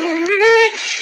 minute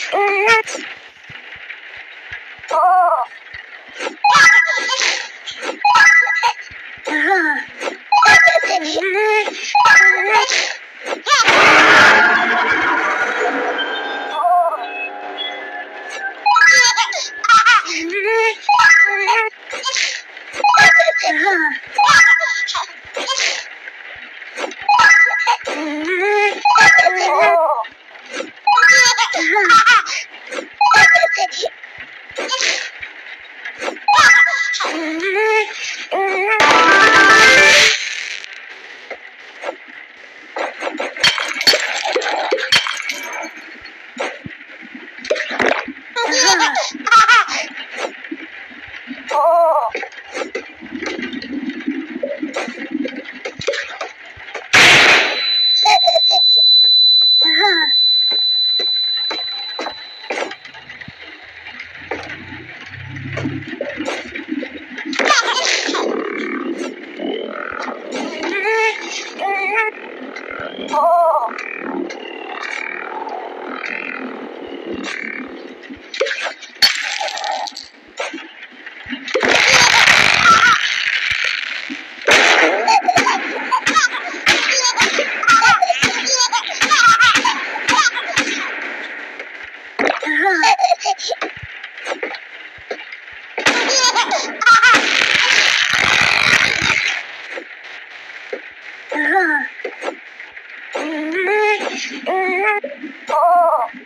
嗯，哦。